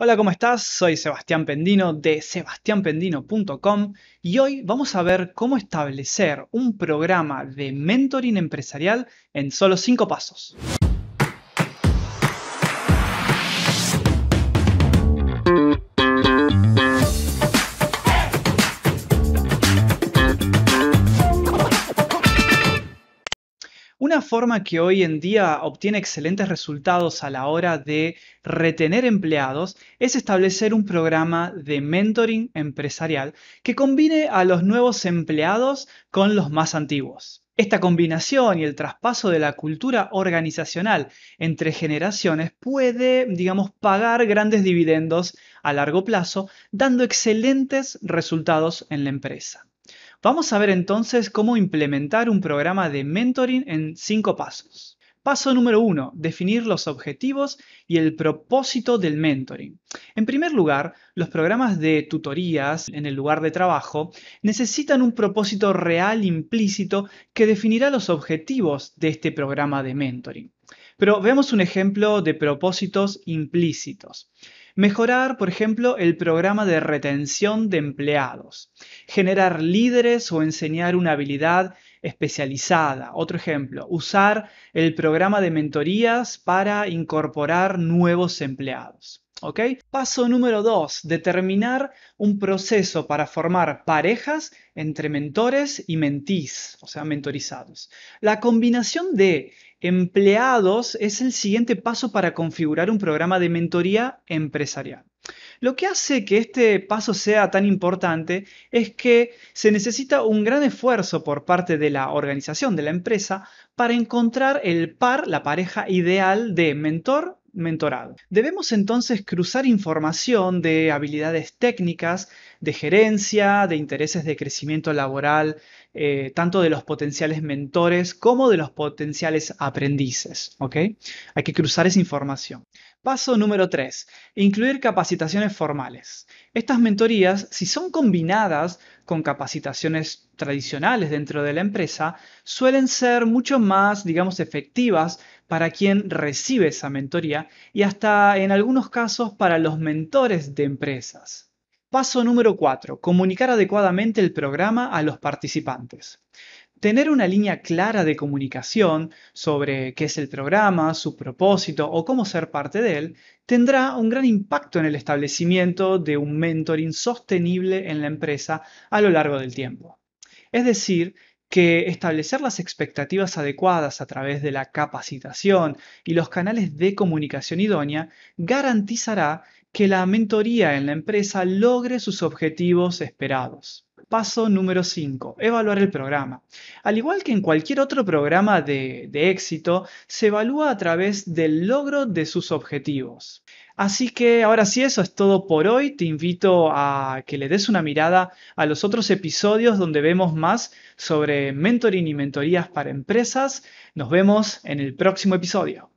Hola, ¿cómo estás? Soy Sebastián Pendino de sebastianpendino.com y hoy vamos a ver cómo establecer un programa de mentoring empresarial en solo 5 pasos. Una forma que hoy en día obtiene excelentes resultados a la hora de retener empleados es establecer un programa de mentoring empresarial que combine a los nuevos empleados con los más antiguos. Esta combinación y el traspaso de la cultura organizacional entre generaciones puede, digamos, pagar grandes dividendos a largo plazo, dando excelentes resultados en la empresa. Vamos a ver entonces cómo implementar un programa de mentoring en cinco pasos. Paso número uno, definir los objetivos y el propósito del mentoring. En primer lugar, los programas de tutorías en el lugar de trabajo necesitan un propósito real implícito que definirá los objetivos de este programa de mentoring. Pero veamos un ejemplo de propósitos implícitos. Mejorar, por ejemplo, el programa de retención de empleados. Generar líderes o enseñar una habilidad especializada. Otro ejemplo, usar el programa de mentorías para incorporar nuevos empleados. ¿Ok? Paso número 2. Determinar un proceso para formar parejas entre mentores y mentís, o sea, mentorizados. La combinación de empleados es el siguiente paso para configurar un programa de mentoría empresarial. Lo que hace que este paso sea tan importante es que se necesita un gran esfuerzo por parte de la organización, de la empresa, para encontrar el par, la pareja ideal de mentor Debemos entonces cruzar información de habilidades técnicas, de gerencia, de intereses de crecimiento laboral, eh, tanto de los potenciales mentores como de los potenciales aprendices. Hay que cruzar esa información. Paso número 3. Incluir capacitaciones formales. Estas mentorías, si son combinadas con capacitaciones tradicionales dentro de la empresa, suelen ser mucho más, digamos, efectivas para quien recibe esa mentoría y hasta en algunos casos para los mentores de empresas. Paso número 4. Comunicar adecuadamente el programa a los participantes. Tener una línea clara de comunicación sobre qué es el programa, su propósito o cómo ser parte de él tendrá un gran impacto en el establecimiento de un mentoring sostenible en la empresa a lo largo del tiempo. Es decir, que establecer las expectativas adecuadas a través de la capacitación y los canales de comunicación idónea garantizará que la mentoría en la empresa logre sus objetivos esperados. Paso número 5. Evaluar el programa. Al igual que en cualquier otro programa de, de, éxito, se evalúa a través del logro de sus objetivos. Así que ahora sí, eso es todo por hoy. Te invito a que le des una mirada a los otros episodios donde vemos más sobre mentoring y mentorías para empresas. Nos vemos en el próximo episodio.